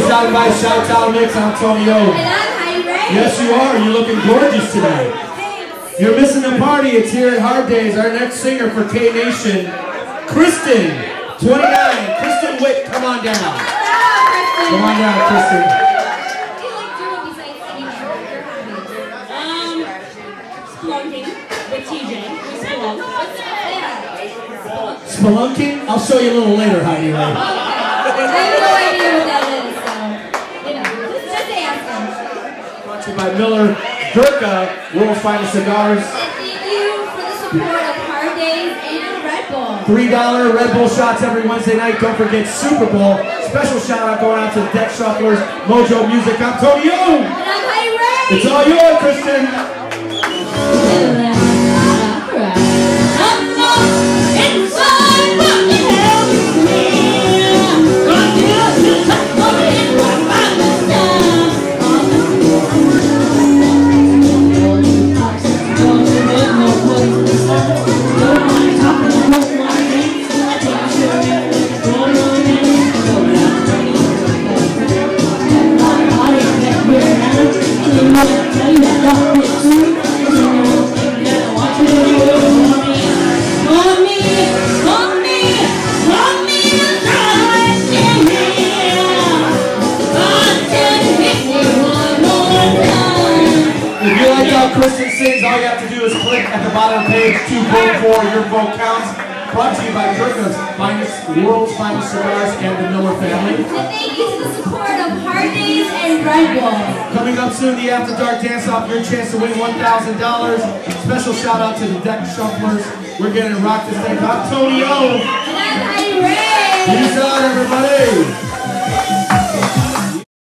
presented by Shout Town Mix, Antonio. And I'm Heidi Rae. Yes, you are. You're looking gorgeous today. You're missing the party. It's here at Hard Daze. Our next singer for KNation, Kristen, 29. Kristen Witt, come on down. Hello, Kristen. Come on down, Kristen. What do you like doing besides singing your hobbies? Um, Splunking with TJ. We splunk. What's that? Spelunking? I'll show you a little later, Heidi Rae. Asking. Brought to you by Miller Gurkha, World Finest Cigars. And thank you for the support of Hard Daze and Red Bull. $3 Red Bull shots every Wednesday night. Don't forget Super Bowl. Special shout out going out to the Deck Shufflers, Mojo Music, Antonio. And I'm Heidi Rae. It's all yours, Kristen. How Kristen sings, all you have to do is click at the bottom of the page to vote for your vote counts. Brought to you by Gurkha's finest, world's finest cigars and the Miller family. And thank you to the support of Hard Daze and Red Bull. Coming up soon, the After Dark Dance Off, your chance to win $1,000. Special shout out to the Deck Shufflers. We're getting rock this thing. Antonio! And I'm Heidi Rae. Peace out, everybody!